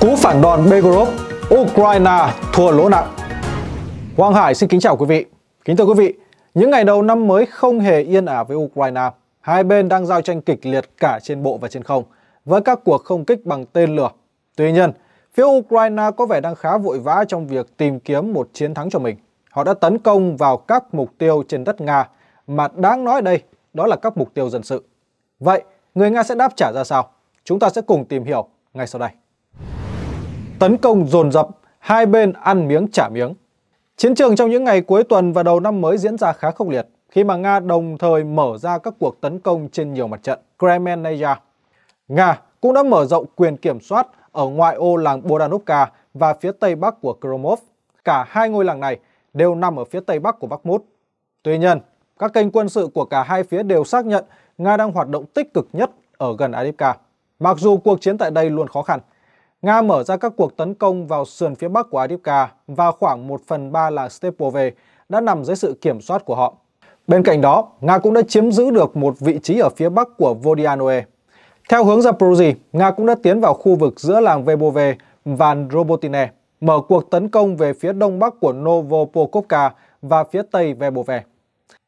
Cú phản đòn begorov Ukraine thua lỗ nặng. Quang Hải xin kính chào quý vị. Kính thưa quý vị, những ngày đầu năm mới không hề yên ả với Ukraine. Hai bên đang giao tranh kịch liệt cả trên bộ và trên không, với các cuộc không kích bằng tên lửa. Tuy nhiên, phía Ukraine có vẻ đang khá vội vã trong việc tìm kiếm một chiến thắng cho mình. Họ đã tấn công vào các mục tiêu trên đất Nga, mà đáng nói đây, đó là các mục tiêu dân sự. Vậy, người Nga sẽ đáp trả ra sao? Chúng ta sẽ cùng tìm hiểu ngay sau đây. Tấn công dồn dập, hai bên ăn miếng trả miếng. Chiến trường trong những ngày cuối tuần và đầu năm mới diễn ra khá khốc liệt khi mà Nga đồng thời mở ra các cuộc tấn công trên nhiều mặt trận. Kremenaya. Nga cũng đã mở rộng quyền kiểm soát ở ngoại ô làng Bodanovka và phía tây bắc của Kromov. Cả hai ngôi làng này đều nằm ở phía tây bắc của Bakhmut. Tuy nhiên, các kênh quân sự của cả hai phía đều xác nhận Nga đang hoạt động tích cực nhất ở gần Adivka. Mặc dù cuộc chiến tại đây luôn khó khăn, Nga mở ra các cuộc tấn công vào sườn phía bắc của Adivka và khoảng 1 phần 3 là Stepove đã nằm dưới sự kiểm soát của họ. Bên cạnh đó, Nga cũng đã chiếm giữ được một vị trí ở phía bắc của Vodianoe. Theo hướng Zaporozhye, Nga cũng đã tiến vào khu vực giữa làng Vebove và Robotine, mở cuộc tấn công về phía đông bắc của Novopokovka và phía tây Vebove.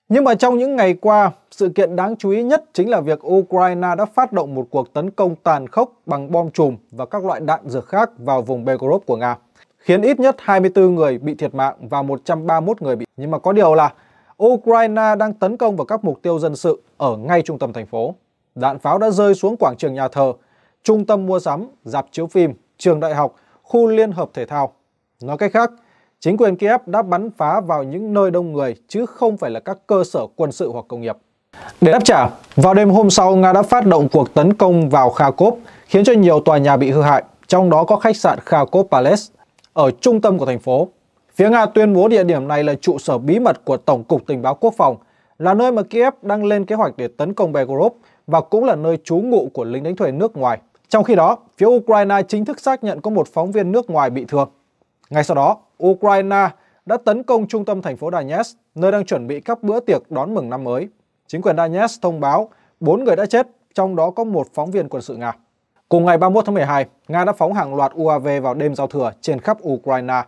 Nhưng mà trong những ngày qua, sự kiện đáng chú ý nhất chính là việc Ukraine đã phát động một cuộc tấn công tàn khốc bằng bom chùm và các loại đạn dược khác vào vùng Belgorod của Nga, khiến ít nhất 24 người bị thiệt mạng và 131 người bị. Nhưng mà có điều là Ukraine đang tấn công vào các mục tiêu dân sự ở ngay trung tâm thành phố. Đạn pháo đã rơi xuống quảng trường nhà thờ, trung tâm mua sắm, dạp chiếu phim, trường đại học, khu liên hợp thể thao. Nói cách khác, chính quyền Kiev đã bắn phá vào những nơi đông người chứ không phải là các cơ sở quân sự hoặc công nghiệp. Để đáp trả, vào đêm hôm sau Nga đã phát động cuộc tấn công vào Kharkov khiến cho nhiều tòa nhà bị hư hại, trong đó có khách sạn Kharkov Palace ở trung tâm của thành phố. Phía Nga tuyên bố địa điểm này là trụ sở bí mật của Tổng cục Tình báo Quốc phòng, là nơi mà Kiev đang lên kế hoạch để tấn công Belgorod và cũng là nơi trú ngụ của lính đánh thuê nước ngoài. Trong khi đó, phía Ukraine chính thức xác nhận có một phóng viên nước ngoài bị thương. Ngay sau đó, Ukraine đã tấn công trung tâm thành phố Donetsk, nơi đang chuẩn bị các bữa tiệc đón mừng năm mới. Chính quyền Donetsk thông báo 4 người đã chết, trong đó có một phóng viên quân sự Nga. Cùng ngày 31 tháng 12, Nga đã phóng hàng loạt UAV vào đêm giao thừa trên khắp Ukraine,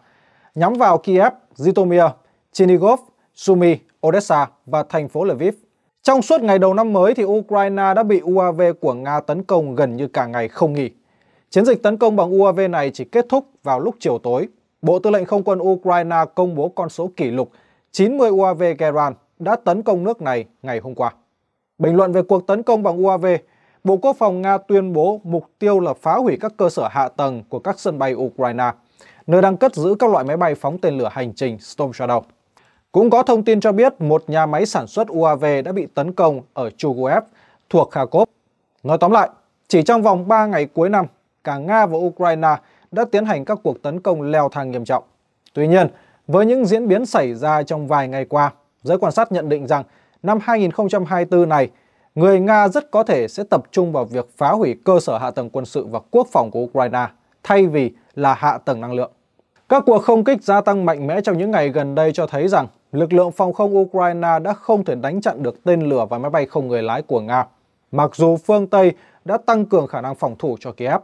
nhắm vào Kiev, Zhytomyr, Chernigov, Sumy, Odessa và thành phố Lviv. Trong suốt ngày đầu năm mới thì Ukraine đã bị UAV của Nga tấn công gần như cả ngày không nghỉ. Chiến dịch tấn công bằng UAV này chỉ kết thúc vào lúc chiều tối. Bộ Tư lệnh Không quân Ukraine công bố con số kỷ lục 90 UAV Geran đã tấn công nước này ngày hôm qua. Bình luận về cuộc tấn công bằng UAV, Bộ Quốc phòng Nga tuyên bố mục tiêu là phá hủy các cơ sở hạ tầng của các sân bay Ukraine, nơi đang cất giữ các loại máy bay phóng tên lửa hành trình Storm Shadow. Cũng có thông tin cho biết một nhà máy sản xuất UAV đã bị tấn công ở Chuguev thuộc Kharkov. Nói tóm lại, chỉ trong vòng 3 ngày cuối năm, cả Nga và Ukraine đã tiến hành các cuộc tấn công leo thang nghiêm trọng. Tuy nhiên, với những diễn biến xảy ra trong vài ngày qua, giới quan sát nhận định rằng năm 2024 này, người Nga rất có thể sẽ tập trung vào việc phá hủy cơ sở hạ tầng quân sự và quốc phòng của Ukraine thay vì là hạ tầng năng lượng. Các cuộc không kích gia tăng mạnh mẽ trong những ngày gần đây cho thấy rằng lực lượng phòng không Ukraine đã không thể đánh chặn được tên lửa và máy bay không người lái của Nga, mặc dù phương Tây đã tăng cường khả năng phòng thủ cho Kiev.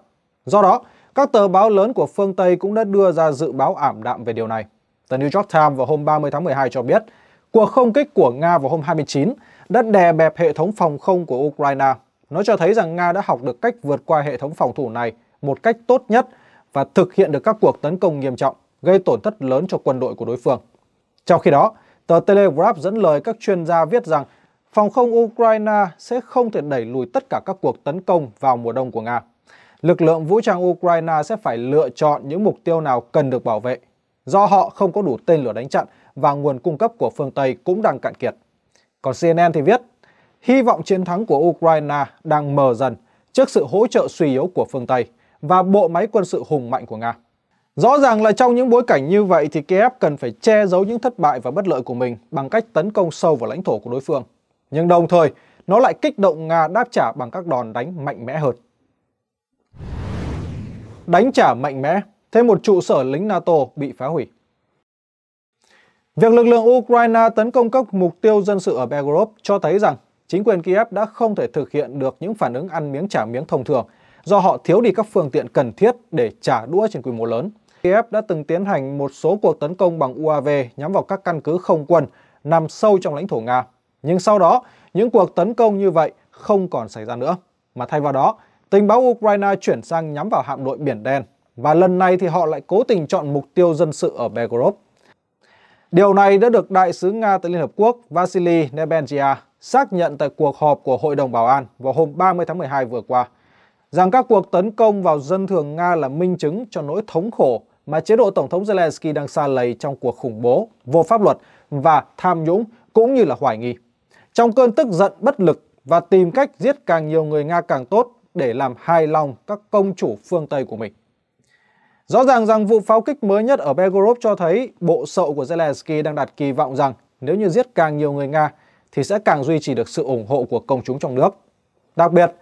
Do đó, các tờ báo lớn của phương Tây cũng đã đưa ra dự báo ảm đạm về điều này. Tờ New York Times vào hôm 30 tháng 12 cho biết, cuộc không kích của Nga vào hôm 29 đã đè bẹp hệ thống phòng không của Ukraine. Nó cho thấy rằng Nga đã học được cách vượt qua hệ thống phòng thủ này một cách tốt nhất và thực hiện được các cuộc tấn công nghiêm trọng, gây tổn thất lớn cho quân đội của đối phương. Trong khi đó, tờ Telegraph dẫn lời các chuyên gia viết rằng phòng không Ukraine sẽ không thể đẩy lùi tất cả các cuộc tấn công vào mùa đông của Nga. Lực lượng vũ trang Ukraine sẽ phải lựa chọn những mục tiêu nào cần được bảo vệ, do họ không có đủ tên lửa đánh chặn và nguồn cung cấp của phương Tây cũng đang cạn kiệt. Còn CNN thì viết, hy vọng chiến thắng của Ukraine đang mờ dần trước sự hỗ trợ suy yếu của phương Tây và bộ máy quân sự hùng mạnh của Nga. Rõ ràng là trong những bối cảnh như vậy thì Kiev cần phải che giấu những thất bại và bất lợi của mình bằng cách tấn công sâu vào lãnh thổ của đối phương. Nhưng đồng thời, nó lại kích động Nga đáp trả bằng các đòn đánh mạnh mẽ hơn. Đánh trả mạnh mẽ, thêm một trụ sở lính NATO bị phá hủy. Việc lực lượng Ukraine tấn công các mục tiêu dân sự ở Belgorod cho thấy rằng chính quyền Kiev đã không thể thực hiện được những phản ứng ăn miếng trả miếng thông thường do họ thiếu đi các phương tiện cần thiết để trả đũa trên quy mô lớn. Kiev đã từng tiến hành một số cuộc tấn công bằng UAV nhắm vào các căn cứ không quân nằm sâu trong lãnh thổ Nga. Nhưng sau đó, những cuộc tấn công như vậy không còn xảy ra nữa. Mà thay vào đó, tình báo Ukraine chuyển sang nhắm vào hạm đội Biển Đen. Và lần này thì họ lại cố tình chọn mục tiêu dân sự ở Belgorod. Điều này đã được Đại sứ Nga tại Liên Hợp Quốc Vasily Nebenzia xác nhận tại cuộc họp của Hội đồng Bảo an vào hôm 30 tháng 12 vừa qua, rằng các cuộc tấn công vào dân thường Nga là minh chứng cho nỗi thống khổ mà chế độ Tổng thống Zelensky đang xa lầy trong cuộc khủng bố, vô pháp luật và tham nhũng cũng như là hoài nghi. Trong cơn tức giận bất lực và tìm cách giết càng nhiều người Nga càng tốt để làm hài lòng các công chủ phương Tây của mình. Rõ ràng rằng vụ pháo kích mới nhất ở Belgorod cho thấy bộ sậu của Zelensky đang đặt kỳ vọng rằng nếu như giết càng nhiều người Nga thì sẽ càng duy trì được sự ủng hộ của công chúng trong nước. Đặc biệt,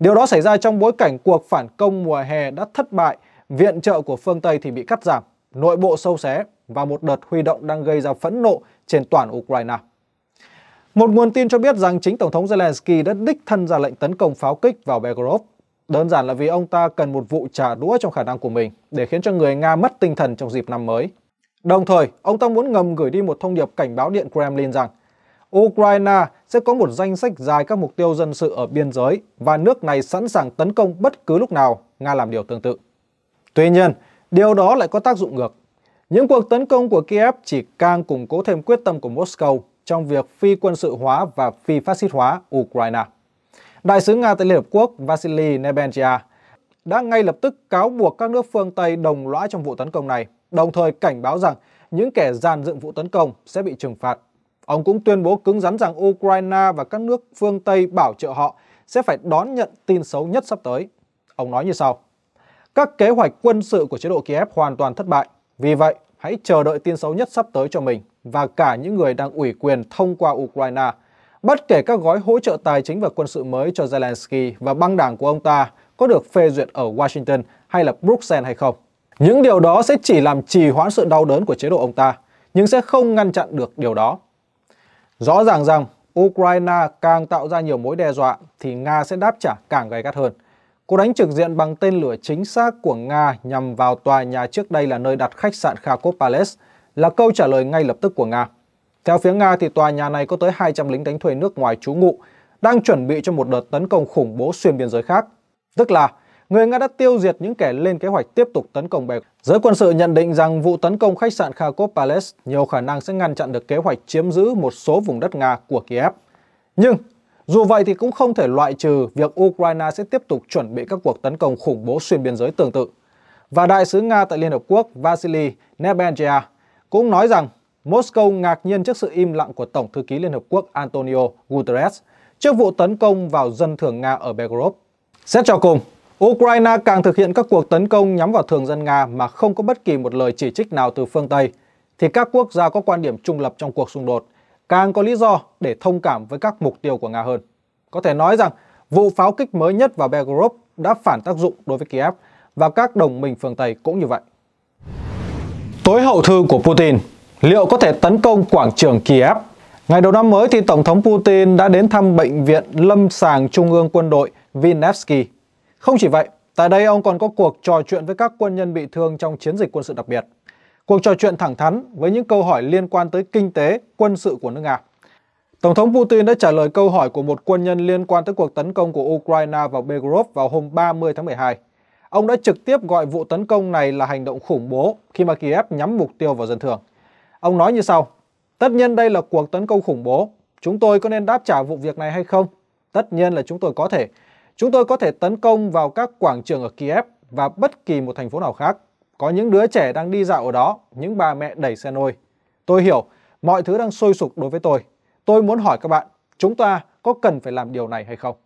điều đó xảy ra trong bối cảnh cuộc phản công mùa hè đã thất bại, viện trợ của phương Tây thì bị cắt giảm, nội bộ sâu xé và một đợt huy động đang gây ra phẫn nộ trên toàn Ukraine. Một nguồn tin cho biết rằng chính Tổng thống Zelensky đã đích thân ra lệnh tấn công pháo kích vào Belgorod. Đơn giản là vì ông ta cần một vụ trả đũa trong khả năng của mình để khiến cho người Nga mất tinh thần trong dịp năm mới. Đồng thời, ông ta muốn ngầm gửi đi một thông điệp cảnh báo điện Kremlin rằng Ukraine sẽ có một danh sách dài các mục tiêu dân sự ở biên giới và nước này sẵn sàng tấn công bất cứ lúc nào Nga làm điều tương tự. Tuy nhiên, điều đó lại có tác dụng ngược. Những cuộc tấn công của Kiev chỉ càng củng cố thêm quyết tâm của Moscow trong việc phi quân sự hóa và phi phát xít hóa Ukraine. Đại sứ Nga tại Liên Hợp Quốc Vasily Nebensia đã ngay lập tức cáo buộc các nước phương Tây đồng lõa trong vụ tấn công này, đồng thời cảnh báo rằng những kẻ giàn dựng vụ tấn công sẽ bị trừng phạt. Ông cũng tuyên bố cứng rắn rằng Ukraine và các nước phương Tây bảo trợ họ sẽ phải đón nhận tin xấu nhất sắp tới. Ông nói như sau. Các kế hoạch quân sự của chế độ Kiev hoàn toàn thất bại. Vì vậy, hãy chờ đợi tin xấu nhất sắp tới cho mình và cả những người đang ủy quyền thông qua Ukraine, bất kể các gói hỗ trợ tài chính và quân sự mới cho Zelensky và băng đảng của ông ta có được phê duyệt ở Washington hay là Bruxelles hay không. Những điều đó sẽ chỉ làm trì hoãn sự đau đớn của chế độ ông ta, nhưng sẽ không ngăn chặn được điều đó. Rõ ràng rằng Ukraine càng tạo ra nhiều mối đe dọa thì Nga sẽ đáp trả càng gay gắt hơn. Cuộc đánh trực diện bằng tên lửa chính xác của Nga nhằm vào tòa nhà trước đây là nơi đặt khách sạn Kharkov Palace là câu trả lời ngay lập tức của Nga. Theo phía Nga thì tòa nhà này có tới 200 lính đánh thuê nước ngoài trú ngụ, đang chuẩn bị cho một đợt tấn công khủng bố xuyên biên giới khác. Tức là người Nga đã tiêu diệt những kẻ lên kế hoạch tiếp tục tấn công bè. Giới quân sự nhận định rằng vụ tấn công khách sạn Kharkov Palace nhiều khả năng sẽ ngăn chặn được kế hoạch chiếm giữ một số vùng đất Nga của Kiev. Nhưng dù vậy thì cũng không thể loại trừ việc Ukraine sẽ tiếp tục chuẩn bị các cuộc tấn công khủng bố xuyên biên giới tương tự. Và đại sứ Nga tại Liên Hợp Quốc Vasily Nebenzia cũng nói rằng Moscow ngạc nhiên trước sự im lặng của Tổng thư ký Liên Hợp Quốc Antonio Guterres trước vụ tấn công vào dân thường Nga ở Belgorod. Xét cho cùng, Ukraine càng thực hiện các cuộc tấn công nhắm vào thường dân Nga mà không có bất kỳ một lời chỉ trích nào từ phương Tây, thì các quốc gia có quan điểm trung lập trong cuộc xung đột càng có lý do để thông cảm với các mục tiêu của Nga hơn. Có thể nói rằng vụ pháo kích mới nhất vào Belgorod đã phản tác dụng đối với Kiev và các đồng minh phương Tây cũng như vậy. Tối hậu thư của Putin, liệu có thể tấn công quảng trường Kiev? Ngày đầu năm mới thì Tổng thống Putin đã đến thăm Bệnh viện Lâm sàng Trung ương quân đội Vinevsky. Không chỉ vậy, tại đây ông còn có cuộc trò chuyện với các quân nhân bị thương trong chiến dịch quân sự đặc biệt. Cuộc trò chuyện thẳng thắn với những câu hỏi liên quan tới kinh tế, quân sự của nước Nga. Tổng thống Putin đã trả lời câu hỏi của một quân nhân liên quan tới cuộc tấn công của Ukraine vào Belgorod vào hôm 30 tháng 12. Ông đã trực tiếp gọi vụ tấn công này là hành động khủng bố khi mà Kiev nhắm mục tiêu vào dân thường. Ông nói như sau, tất nhiên đây là cuộc tấn công khủng bố, chúng tôi có nên đáp trả vụ việc này hay không? Tất nhiên là chúng tôi có thể. Chúng tôi có thể tấn công vào các quảng trường ở Kiev và bất kỳ một thành phố nào khác. Có những đứa trẻ đang đi dạo ở đó, những bà mẹ đẩy xe nôi. Tôi hiểu, mọi thứ đang sôi sục đối với tôi. Tôi muốn hỏi các bạn, chúng ta có cần phải làm điều này hay không?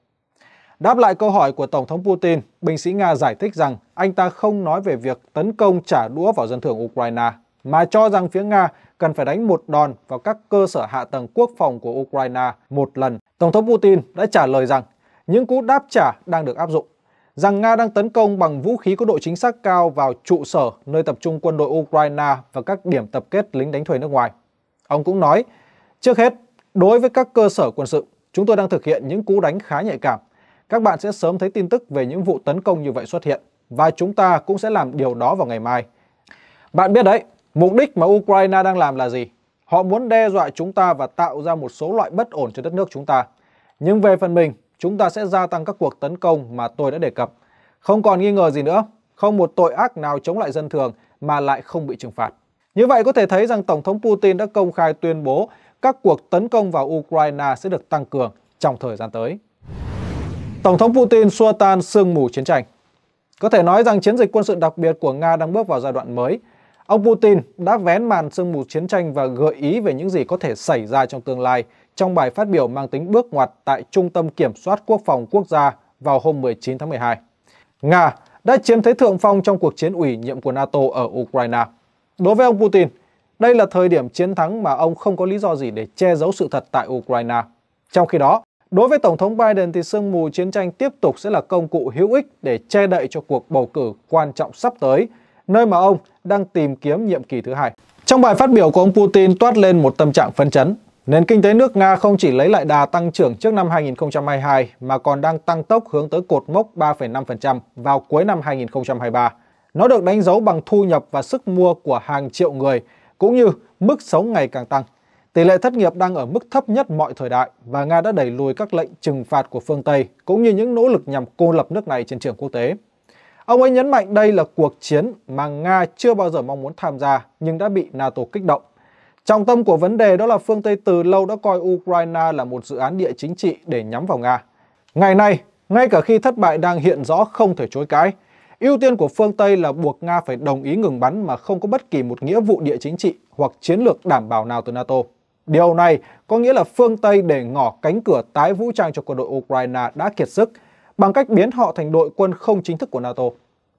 Đáp lại câu hỏi của Tổng thống Putin, binh sĩ Nga giải thích rằng anh ta không nói về việc tấn công trả đũa vào dân thường Ukraine, mà cho rằng phía Nga cần phải đánh một đòn vào các cơ sở hạ tầng quốc phòng của Ukraine một lần. Tổng thống Putin đã trả lời rằng những cú đáp trả đang được áp dụng, rằng Nga đang tấn công bằng vũ khí có độ chính xác cao vào trụ sở nơi tập trung quân đội Ukraine và các điểm tập kết lính đánh thuê nước ngoài. Ông cũng nói, trước hết, đối với các cơ sở quân sự, chúng tôi đang thực hiện những cú đánh khá nhạy cảm các bạn sẽ sớm thấy tin tức về những vụ tấn công như vậy xuất hiện và chúng ta cũng sẽ làm điều đó vào ngày mai. Bạn biết đấy, mục đích mà Ukraine đang làm là gì? Họ muốn đe dọa chúng ta và tạo ra một số loại bất ổn cho đất nước chúng ta. Nhưng về phần mình, chúng ta sẽ gia tăng các cuộc tấn công mà tôi đã đề cập. Không còn nghi ngờ gì nữa, không một tội ác nào chống lại dân thường mà lại không bị trừng phạt. Như vậy có thể thấy rằng Tổng thống Putin đã công khai tuyên bố các cuộc tấn công vào Ukraine sẽ được tăng cường trong thời gian tới. Tổng thống Putin xua tan sương mù chiến tranh. Có thể nói rằng chiến dịch quân sự đặc biệt của Nga đang bước vào giai đoạn mới. Ông Putin đã vén màn sương mù chiến tranh và gợi ý về những gì có thể xảy ra trong tương lai trong bài phát biểu mang tính bước ngoặt tại Trung tâm Kiểm soát Quốc phòng Quốc gia vào hôm 19 tháng 12. Nga đã chiếm thế thượng phong trong cuộc chiến ủy nhiệm của NATO ở Ukraine. Đối với ông Putin, đây là thời điểm chiến thắng mà ông không có lý do gì để che giấu sự thật tại Ukraine. Trong khi đó, đối với Tổng thống Biden thì sương mù chiến tranh tiếp tục sẽ là công cụ hữu ích để che đậy cho cuộc bầu cử quan trọng sắp tới, nơi mà ông đang tìm kiếm nhiệm kỳ thứ hai. Trong bài phát biểu của ông Putin toát lên một tâm trạng phấn chấn. Nền kinh tế nước Nga không chỉ lấy lại đà tăng trưởng trước năm 2022 mà còn đang tăng tốc hướng tới cột mốc 3,5% vào cuối năm 2023. Nó được đánh dấu bằng thu nhập và sức mua của hàng triệu người, cũng như mức sống ngày càng tăng. Tỷ lệ thất nghiệp đang ở mức thấp nhất mọi thời đại và Nga đã đẩy lùi các lệnh trừng phạt của phương Tây cũng như những nỗ lực nhằm cô lập nước này trên trường quốc tế. Ông ấy nhấn mạnh đây là cuộc chiến mà Nga chưa bao giờ mong muốn tham gia nhưng đã bị NATO kích động. Trọng tâm của vấn đề đó là phương Tây từ lâu đã coi Ukraine là một dự án địa chính trị để nhắm vào Nga. Ngày nay, ngay cả khi thất bại đang hiện rõ không thể chối cãi, ưu tiên của phương Tây là buộc Nga phải đồng ý ngừng bắn mà không có bất kỳ một nghĩa vụ địa chính trị hoặc chiến lược đảm bảo nào từ NATO. Điều này có nghĩa là phương Tây để ngỏ cánh cửa tái vũ trang cho quân đội Ukraine đã kiệt sức bằng cách biến họ thành đội quân không chính thức của NATO.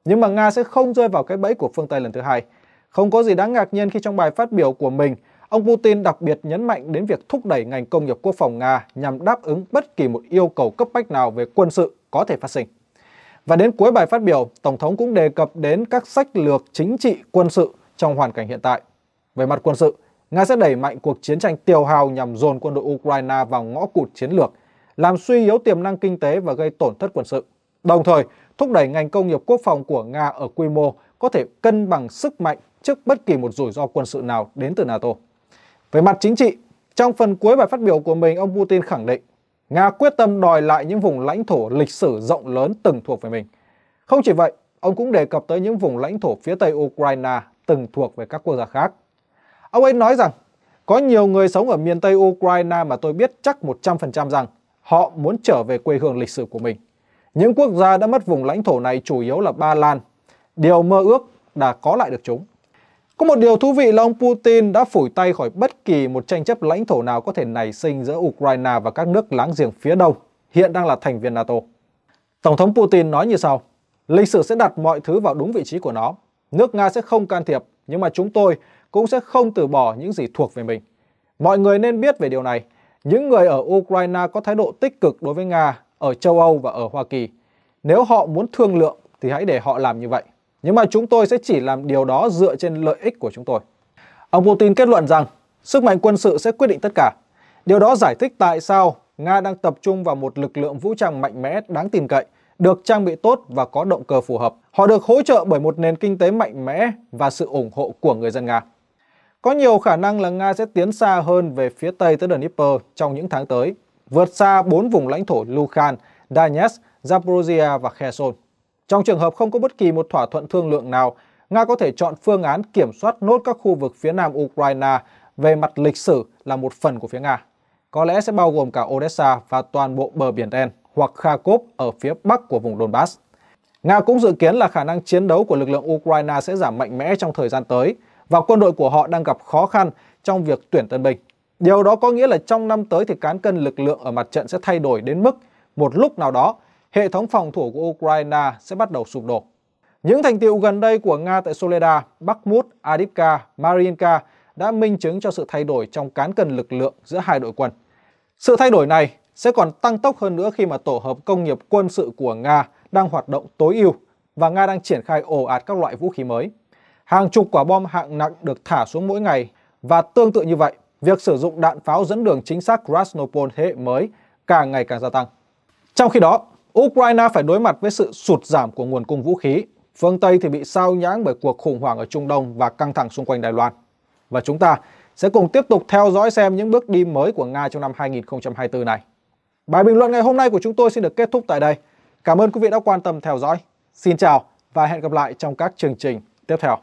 Nhưng mà Nga sẽ không rơi vào cái bẫy của phương Tây lần thứ hai. Không có gì đáng ngạc nhiên khi trong bài phát biểu của mình, ông Putin đặc biệt nhấn mạnh đến việc thúc đẩy ngành công nghiệp quốc phòng Nga nhằm đáp ứng bất kỳ một yêu cầu cấp bách nào về quân sự có thể phát sinh. Và đến cuối bài phát biểu, Tổng thống cũng đề cập đến các sách lược chính trị quân sự trong hoàn cảnh hiện tại. Về mặt quân sự, Nga sẽ đẩy mạnh cuộc chiến tranh tiêu hao nhằm dồn quân đội Ukraine vào ngõ cụt chiến lược, làm suy yếu tiềm năng kinh tế và gây tổn thất quân sự. Đồng thời, thúc đẩy ngành công nghiệp quốc phòng của Nga ở quy mô có thể cân bằng sức mạnh trước bất kỳ một rủi ro quân sự nào đến từ NATO. Về mặt chính trị, trong phần cuối bài phát biểu của mình, ông Putin khẳng định Nga quyết tâm đòi lại những vùng lãnh thổ lịch sử rộng lớn từng thuộc về mình. Không chỉ vậy, ông cũng đề cập tới những vùng lãnh thổ phía tây Ukraine từng thuộc về các quốc gia khác. Ông ấy nói rằng, có nhiều người sống ở miền Tây Ukraine mà tôi biết chắc 100% rằng họ muốn trở về quê hương lịch sử của mình. Những quốc gia đã mất vùng lãnh thổ này chủ yếu là Ba Lan. Điều mơ ước đã có lại được chúng. Có một điều thú vị là ông Putin đã phủi tay khỏi bất kỳ một tranh chấp lãnh thổ nào có thể nảy sinh giữa Ukraine và các nước láng giềng phía đông, hiện đang là thành viên NATO. Tổng thống Putin nói như sau, lịch sử sẽ đặt mọi thứ vào đúng vị trí của nó. Nước Nga sẽ không can thiệp, nhưng mà chúng tôi cũng sẽ không từ bỏ những gì thuộc về mình. Mọi người nên biết về điều này. Những người ở Ukraine có thái độ tích cực đối với Nga ở châu Âu và ở Hoa Kỳ. Nếu họ muốn thương lượng thì hãy để họ làm như vậy. Nhưng mà chúng tôi sẽ chỉ làm điều đó dựa trên lợi ích của chúng tôi. Ông Putin kết luận rằng sức mạnh quân sự sẽ quyết định tất cả. Điều đó giải thích tại sao Nga đang tập trung vào một lực lượng vũ trang mạnh mẽ đáng tin cậy, được trang bị tốt và có động cơ phù hợp. Họ được hỗ trợ bởi một nền kinh tế mạnh mẽ và sự ủng hộ của người dân Nga. Có nhiều khả năng là Nga sẽ tiến xa hơn về phía tây tới Dnipro trong những tháng tới, vượt xa bốn vùng lãnh thổ Luhansk, Donetsk, Zaporozhia và Kherson. Trong trường hợp không có bất kỳ một thỏa thuận thương lượng nào, Nga có thể chọn phương án kiểm soát nốt các khu vực phía nam Ukraine về mặt lịch sử là một phần của phía Nga. Có lẽ sẽ bao gồm cả Odessa và toàn bộ bờ biển đen hoặc Kharkov ở phía bắc của vùng Donbass. Nga cũng dự kiến là khả năng chiến đấu của lực lượng Ukraine sẽ giảm mạnh mẽ trong thời gian tới và quân đội của họ đang gặp khó khăn trong việc tuyển tân binh. Điều đó có nghĩa là trong năm tới thì cán cân lực lượng ở mặt trận sẽ thay đổi đến mức một lúc nào đó hệ thống phòng thủ của Ukraine sẽ bắt đầu sụp đổ. Những thành tiệu gần đây của Nga tại Soleda, Bakhmut, Adivka, Mariinka đã minh chứng cho sự thay đổi trong cán cân lực lượng giữa hai đội quân. Sự thay đổi này sẽ còn tăng tốc hơn nữa khi mà tổ hợp công nghiệp quân sự của Nga đang hoạt động tối ưu và Nga đang triển khai ồ ạt các loại vũ khí mới. Hàng chục quả bom hạng nặng được thả xuống mỗi ngày và tương tự như vậy, việc sử dụng đạn pháo dẫn đường chính xác Krasnopol thế hệ mới càng ngày càng gia tăng. Trong khi đó, Ukraine phải đối mặt với sự sụt giảm của nguồn cung vũ khí. Phương Tây thì bị sao nhãng bởi cuộc khủng hoảng ở Trung Đông và căng thẳng xung quanh Đài Loan. Và chúng ta sẽ cùng tiếp tục theo dõi xem những bước đi mới của Nga trong năm 2024 này. Bài bình luận ngày hôm nay của chúng tôi xin được kết thúc tại đây. Cảm ơn quý vị đã quan tâm theo dõi. Xin chào và hẹn gặp lại trong các chương trình tiếp theo.